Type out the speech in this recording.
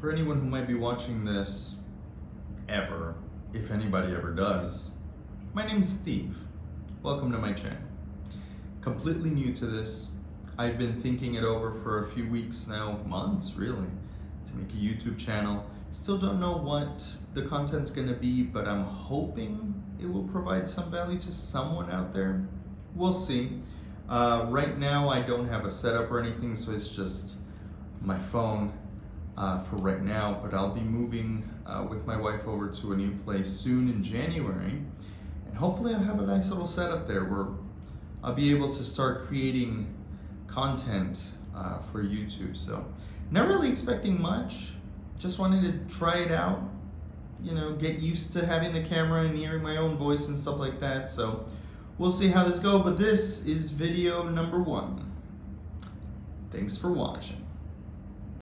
for anyone who might be watching this ever, if anybody ever does, my name's Steve. Welcome to my channel. Completely new to this. I've been thinking it over for a few weeks now, months really, to make a YouTube channel. Still don't know what the content's gonna be, but I'm hoping it will provide some value to someone out there. We'll see. Uh, right now I don't have a setup or anything, so it's just my phone uh, for right now, but I'll be moving uh, with my wife over to a new place soon in January. And hopefully I'll have a nice little setup there where I'll be able to start creating content uh, for YouTube. So not really expecting much, just wanted to try it out, you know, get used to having the camera and hearing my own voice and stuff like that. So we'll see how this goes, but this is video number one. Thanks for watching.